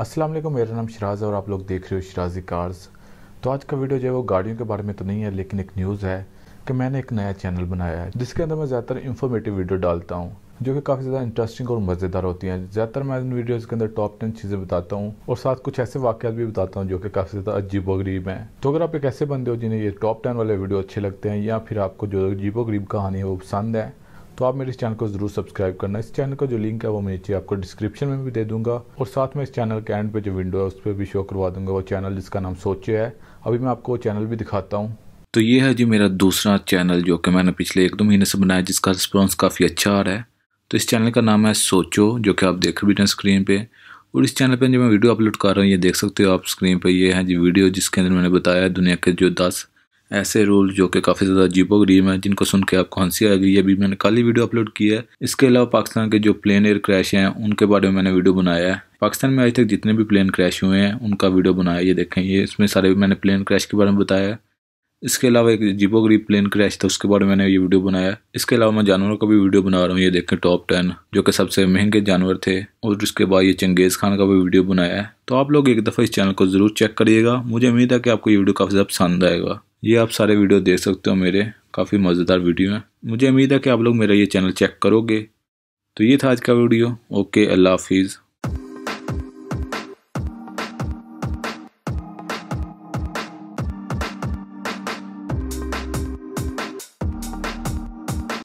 अस्सलाम वालेकुम, मेरा नाम शराज है और आप लोग देख रहे हो शराजी कार्स। तो आज का वीडियो जो है वो गाड़ियों के बारे में तो नहीं है, लेकिन एक न्यूज़ है कि मैंने एक नया चैनल बनाया है, जिसके अंदर मैं ज़्यादातर इन्फॉर्मेटिव वीडियो डालता हूँ, जो कि काफ़ी ज़्यादा इंटरेस्टिंग और मज़ेदार होती हैं। ज़्यादातर मैं इन वीडियोज़ के अंदर टॉप टेन चीज़ें बताता हूँ और साथ कुछ ऐसे वाक़ात भी बताता हूँ जो कि काफ़ी ज़्यादा अजीब गरीब हैं। तो अगर आप एक ऐसे बंदे हो जिन्हें ये टॉप टेन वाले वीडियो अच्छे लगते हैं, या फिर आपको जो अजीब गरीब कहानी है वो पसंद है तो आप मेरे इस चैनल को ज़रूर सब्सक्राइब करना। इस चैनल का जो लिंक है वो मैं नीचे आपको डिस्क्रिप्शन में भी दे दूँगा और साथ में इस चैनल के एंड पे जो विंडो है उस पर भी शो करवा दूँगा। वो चैनल जिसका नाम सोचे है। अभी मैं आपको वो चैनल भी दिखाता हूँ। तो ये है जी मेरा दूसरा चैनल जो कि मैंने पिछले एक दो महीने से बनाया, जिसका रिस्पॉन्स काफ़ी अच्छा आ रहा है। तो इस चैनल का नाम है सोचो जो कि आप देख भी रहे हैं स्क्रीन पे। और इस चैनल पे जो मैं वीडियो अपलोड कर रहा हूँ, ये देख सकते हो आप स्क्रीन पे। ये है जी वीडियो जिसके अंदर मैंने बताया दुनिया के जो दस ऐसे रूल जो कि काफ़ी ज़्यादा अजीबो गरीब हैं, जिनको सुन के आपको हँसी आ गई अभी मैंने कल ही वीडियो अपलोड किया है। इसके अलावा पाकिस्तान के जो प्लेन एयर क्रैश हैं, उनके बारे में मैंने वीडियो बनाया है। पाकिस्तान में आज तक जितने भी प्लेन क्रैश हुए हैं, उनका वीडियो बनाया। ये देखें, ये इसमें सारे मैंने प्लेन क्रैश के बारे में बताया। इसके अलावा एक जीबो गरीब प्लेन क्रैश था, उसके बारे में मैंने ये वीडियो बनाया। इसके अलावा मैं जानवरों का भी वीडियो बना रहा हूँ। ये देखें, टॉप टेन, जो कि सबसे महँगे जानवर थे। और उसके बाद ये चंगेज़ खान का भी वीडियो बनाया है। तो आप लोग एक दफ़ा इस चैनल को ज़रूर चेक करिएगा। मुझे उम्मीद है कि आपको ये वीडियो काफ़ी ज़्यादा पसंद आएगा। ये आप सारे वीडियो देख सकते हो मेरे, काफ़ी मज़ेदार वीडियो हैं। मुझे उम्मीद है कि आप लोग मेरा ये चैनल चेक करोगे। तो ये था आज का वीडियो। ओके, अल्लाह हाफिज़।